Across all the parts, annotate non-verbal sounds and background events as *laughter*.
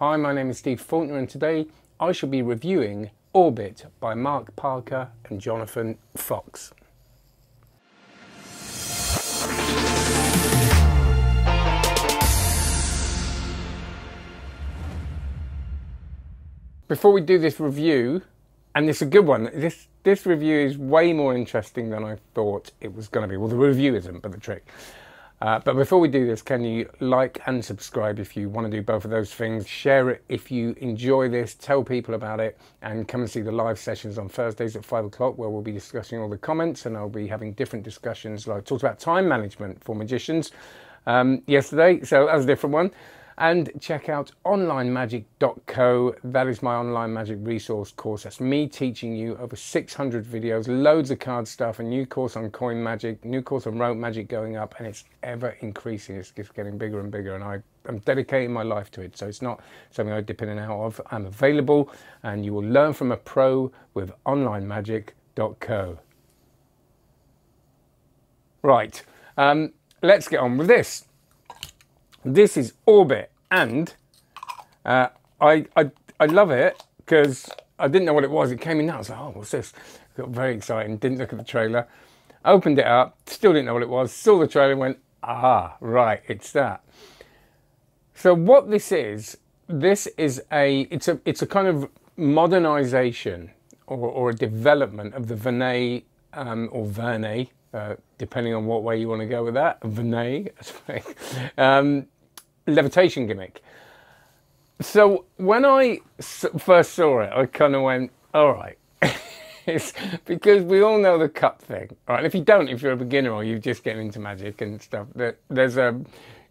Hi, my name is Steve Faulkner, and today I shall be reviewing Orbit by Mark Parker and Jonathan Fox. Before we do this review, and it's a good one, this, this review is way more interesting than I thought it was going to be. Well, the review isn't, but the trick. Uh, but before we do this, can you like and subscribe if you want to do both of those things? Share it if you enjoy this, tell people about it, and come and see the live sessions on Thursdays at five o'clock where we'll be discussing all the comments and I'll be having different discussions. Like I talked about time management for magicians um, yesterday, so that's a different one and check out onlinemagic.co. That is my online magic resource course. That's me teaching you over 600 videos, loads of card stuff, a new course on coin magic, new course on rope magic going up, and it's ever increasing. It's just getting bigger and bigger, and I, I'm dedicating my life to it. So it's not something I dip in and out of. I'm available, and you will learn from a pro with onlinemagic.co. Right, um, let's get on with this. This is Orbit, and uh, I, I I love it because I didn't know what it was. It came in now. I was like, oh, what's this? Got very excited. Didn't look at the trailer. Opened it up. Still didn't know what it was. Saw the trailer. Went, ah, right, it's that. So what this is, this is a it's a it's a kind of modernization or, or a development of the Vernet um, or Vernet uh, depending on what way you want to go with that, Vernet, *laughs* um, levitation gimmick. So when I first saw it, I kind of went, all right. *laughs* it's because we all know the cup thing, right? If you don't, if you're a beginner or you're just getting into magic and stuff, that there's a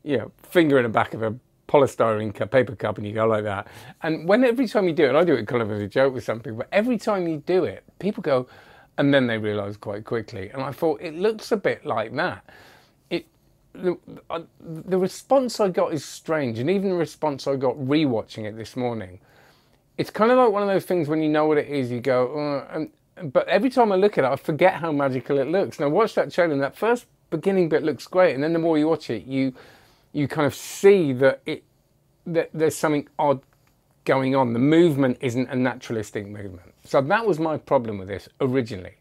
you know finger in the back of a polystyrene cup, paper cup, and you go like that. And when every time you do it, I do it kind of as a joke with some people, but every time you do it, people go, and then they realise quite quickly. And I thought it looks a bit like that. The, uh, the response I got is strange, and even the response I got rewatching it this morning. It's kind of like one of those things when you know what it is, you go, uh, and, but every time I look at it, I forget how magical it looks. Now, watch that trailer, and that first beginning bit looks great, and then the more you watch it, you you kind of see that it that there's something odd going on. The movement isn't a naturalistic movement. So that was my problem with this originally.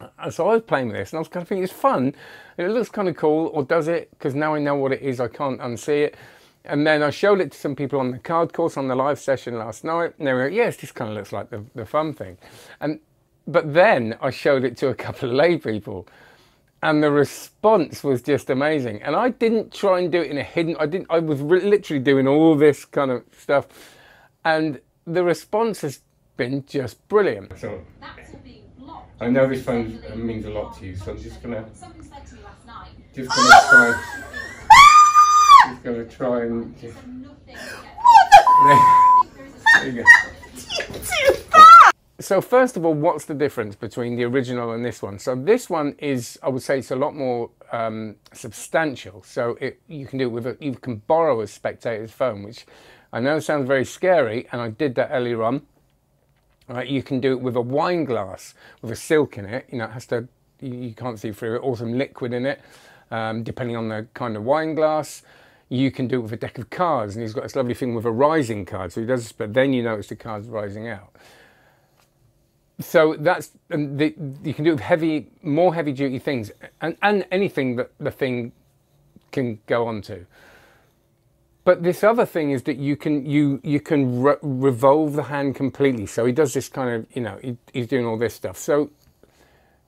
Uh, so I was playing with this and I was kind of thinking it's fun. It looks kind of cool, or does it? Because now I know what it is, I can't unsee it. And then I showed it to some people on the card course on the live session last night. And they were like, yes, this kind of looks like the, the fun thing. And But then I showed it to a *laughs* couple of lay people and the response was just amazing. And I didn't try and do it in a hidden. I didn't. I was literally doing all this kind of stuff, and the response has been just brilliant. So, I know this phone means a lot to you, so I'm just gonna Something said to you last night. just gonna *laughs* try. just gonna try and. Just, *laughs* there you go. *laughs* So first of all, what's the difference between the original and this one? So this one is, I would say, it's a lot more um, substantial. So it, you can do it with a, you can borrow a spectator's phone, which I know sounds very scary, and I did that earlier on. Right, you can do it with a wine glass with a silk in it. You know, it has to, you, can't see through it, or some liquid in it, um, depending on the kind of wine glass. You can do it with a deck of cards, and he's got this lovely thing with a rising card. So he does but then you notice the cards rising out. So that's, the, you can do it with heavy, more heavy duty things, and, and anything that the thing can go on to. But this other thing is that you can you you can re revolve the hand completely. So he does this kind of you know he, he's doing all this stuff. So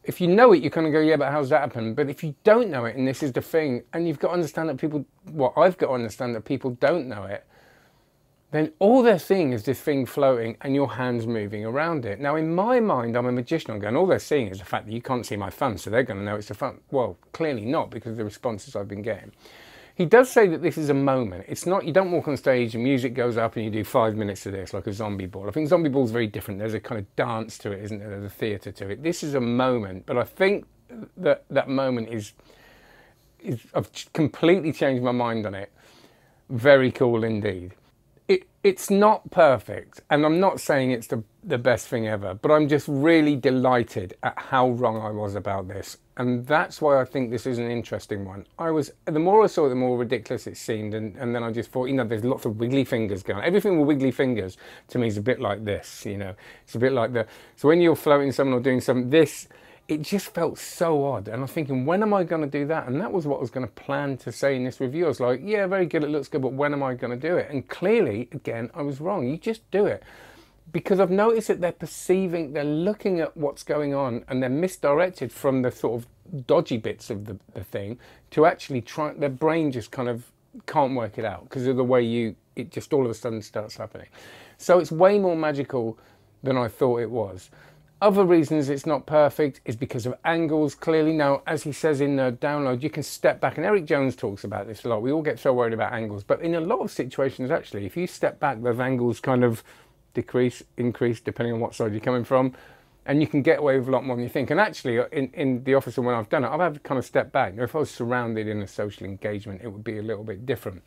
if you know it, you kind of go yeah, but how's that happen? But if you don't know it, and this is the thing, and you've got to understand that people, well, I've got to understand that people don't know it. Then all they're seeing is this thing floating and your hands moving around it. Now, in my mind, I'm a magician. I'm going, all they're seeing is the fact that you can't see my thumb, so they're going to know it's a thumb. Well, clearly not because of the responses I've been getting. He does say that this is a moment. It's not, you don't walk on stage and music goes up and you do five minutes of this like a zombie ball. I think zombie ball is very different. There's a kind of dance to it, isn't there? There's a theatre to it. This is a moment, but I think that that moment is, is I've completely changed my mind on it. Very cool indeed. It, it's not perfect, and I'm not saying it's the, the best thing ever, but I'm just really delighted at how wrong I was about this. And that's why I think this is an interesting one. I was, the more I saw it, the more ridiculous it seemed. And, and then I just thought, you know, there's lots of wiggly fingers going. Everything with wiggly fingers to me is a bit like this, you know. It's a bit like the, so when you're floating someone or doing something, this, it just felt so odd. And I'm thinking, when am I going to do that? And that was what I was going to plan to say in this review. I was like, yeah, very good, it looks good, but when am I going to do it? And clearly, again, I was wrong. You just do it. Because I've noticed that they're perceiving, they're looking at what's going on and they're misdirected from the sort of dodgy bits of the, the thing to actually try, their brain just kind of can't work it out because of the way you, it just all of a sudden starts happening. So it's way more magical than I thought it was. Other reasons it's not perfect is because of angles. Clearly, now, as he says in the download, you can step back, and Eric Jones talks about this a lot. We all get so worried about angles, but in a lot of situations, actually, if you step back, those angles kind of decrease, increase, depending on what side you're coming from, and you can get away with a lot more than you think. And actually, in, in the office and when I've done it, I've had to kind of step back. Now, if I was surrounded in a social engagement, it would be a little bit different.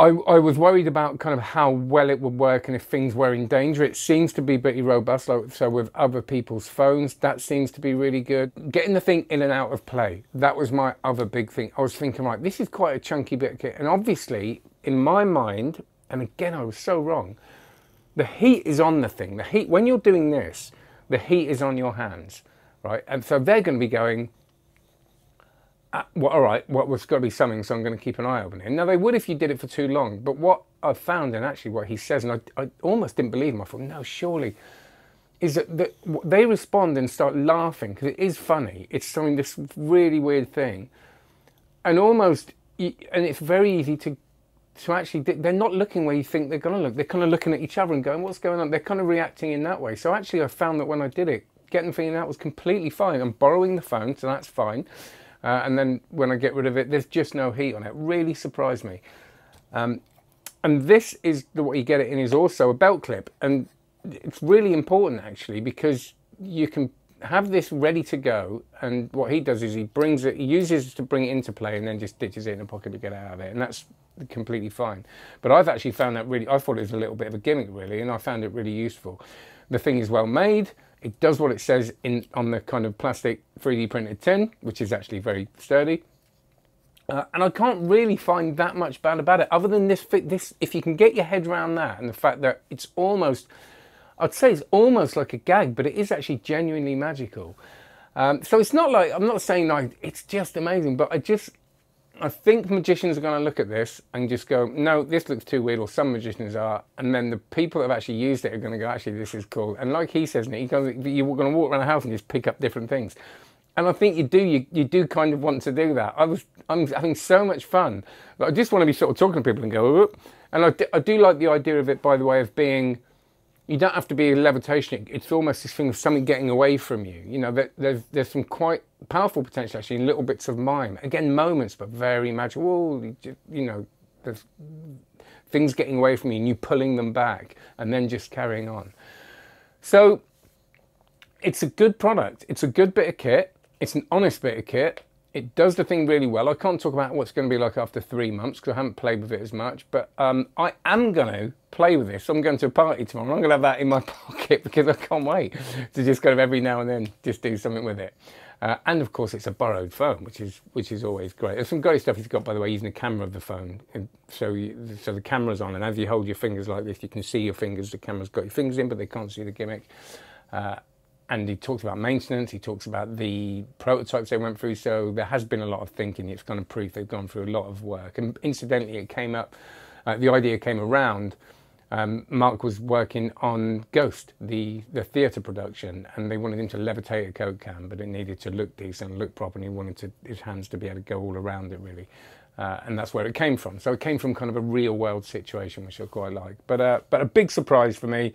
I, I, was worried about kind of how well it would work and if things were in danger. It seems to be pretty robust. Like, so with other people's phones, that seems to be really good. Getting the thing in and out of play, that was my other big thing. I was thinking, right, this is quite a chunky bit of kit. And obviously, in my mind, and again, I was so wrong, the heat is on the thing. The heat, when you're doing this, the heat is on your hands, right? And so they're going to be going, uh, well, all right, well, there's got to be something, so I'm going to keep an eye open here. Now, they would if you did it for too long, but what I found, and actually what he says, and I, I almost didn't believe him, I thought, no, surely, is that, that they respond and start laughing, because it is funny. It's something, this really weird thing. And almost, and it's very easy to, to actually, they're not looking where you think they're going to look. They're kind of looking at each other and going, what's going on? They're kind of reacting in that way. So actually, I found that when I did it, getting feeling out was completely fine. I'm borrowing the phone, so that's fine. Uh, and then when I get rid of it, there's just no heat on it. Really surprised me. Um, and this is the way you get it in is also a belt clip. And it's really important actually because you can have this ready to go. And what he does is he brings it, he uses it to bring it into play and then just ditches it in a pocket to get out of it. And that's completely fine. But I've actually found that really, I thought it was a little bit of a gimmick really, and I found it really useful. The thing is well made. It does what it says in on the kind of plastic 3D printed tin, which is actually very sturdy. Uh, and I can't really find that much bad about it, other than this. This, if you can get your head around that, and the fact that it's almost, I'd say it's almost like a gag, but it is actually genuinely magical. Um, so it's not like I'm not saying like it's just amazing, but I just I think magicians are going to look at this and just go, no, this looks too weird, or some magicians are, and then the people that have actually used it are going to go, actually, this is cool. And like he says, he goes, you're going to walk around the house and just pick up different things. And I think you do, you, you do kind of want to do that. I was, I'm having so much fun. I just want to be sort of talking to people and go, and I do, I do like the idea of it, by the way, of being you don't have to be a levitation. It's almost this thing of something getting away from you. You know, that there's there's some quite powerful potential actually in little bits of mime. Again, moments, but very magical. You know, there's things getting away from you and you pulling them back and then just carrying on. So it's a good product. It's a good bit of kit. It's an honest bit of kit. It does the thing really well. I can't talk about what's going to be like after three months because I haven't played with it as much, but um, I am going to play with this. I'm going to a party tomorrow. I'm going to have that in my *laughs* pocket because I can't wait to just kind of every now and then just do something with it. Uh, and of course, it's a borrowed phone, which is which is always great. There's some great stuff he's got, by the way, he's using the camera of the phone. So you, so the camera's on, and as you hold your fingers like this, you can see your fingers. The camera's got your fingers in, but they can't see the gimmick. Uh, and he talks about maintenance. He talks about the prototypes they went through. So there has been a lot of thinking. It's kind of proof they've gone through a lot of work. And incidentally, it came up. Uh, the idea came around. Um, Mark was working on Ghost, the the theatre production, and they wanted him to levitate a coke can, but it needed to look decent, look proper, and he wanted to, his hands to be able to go all around it really. Uh, and that's where it came from. So it came from kind of a real world situation, which I quite like. But uh, but a big surprise for me,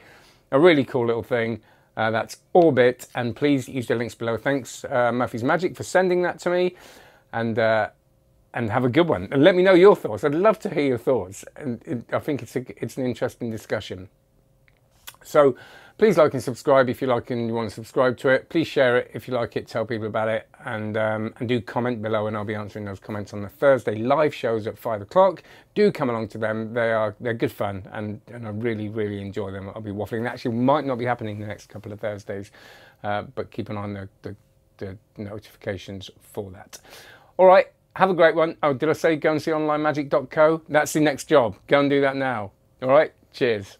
a really cool little thing. Uh, that's Orbit, and please use the links below. Thanks, uh, Murphy's Magic, for sending that to me, and uh, and have a good one. And let me know your thoughts. I'd love to hear your thoughts, and it, I think it's a, it's an interesting discussion. So please like and subscribe if you like and you want to subscribe to it. Please share it if you like it, tell people about it, and um, and do comment below, and I'll be answering those comments on the Thursday live shows at five o'clock. Do come along to them; they are they're good fun, and and I really really enjoy them. I'll be waffling. That actually might not be happening the next couple of Thursdays, uh, but keep an eye on the, the the notifications for that. All right. Have a great one. Oh, did I say go and see onlinemagic.co? That's the next job. Go and do that now. All right. Cheers.